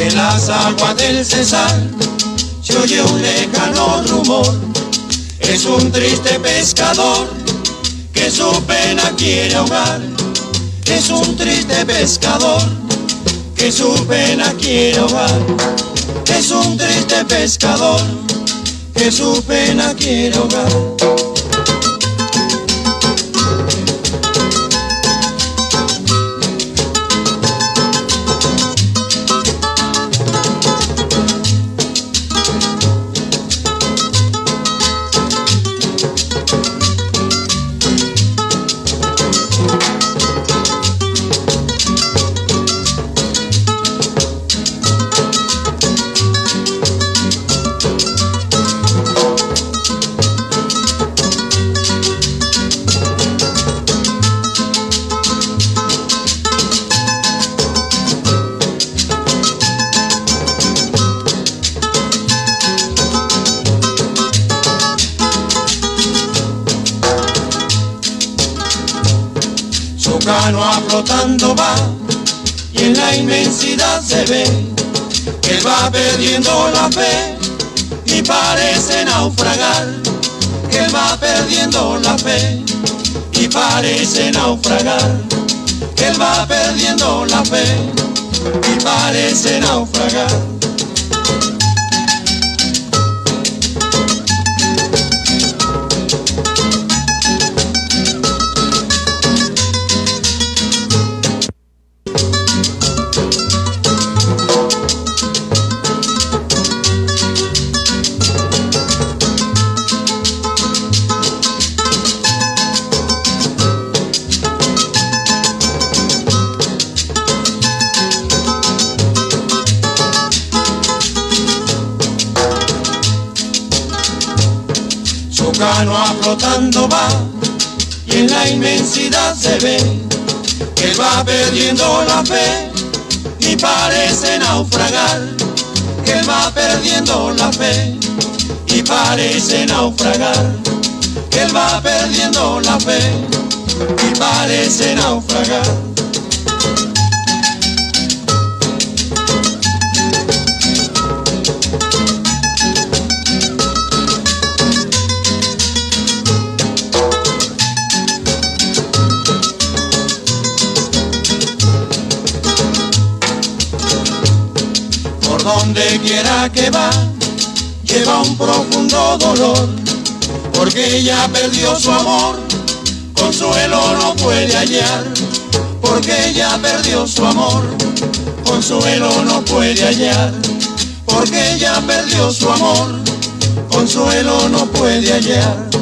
En las aguas del Cesar se oye un lejano rumor. Es un triste pescador que su pena quiere ahogar. Es un triste pescador que su pena quiere ahogar. Es un triste pescador que su pena quiere ahogar. Canoa flotando va y en la inmensidad se ve que va perdiendo la fe y parece naufragar, que va perdiendo la fe y parece naufragar, que va perdiendo la fe y parece naufragar. Canoa flotando va y en la inmensidad se ve que va perdiendo la fe y parece naufragar, que va perdiendo la fe y parece naufragar, que va perdiendo la fe y parece naufragar. Donde quiera que va, lleva un profundo dolor, porque ella perdió su amor, consuelo no puede hallar, porque ella perdió su amor, consuelo no puede hallar, porque ella perdió su amor, consuelo no puede hallar.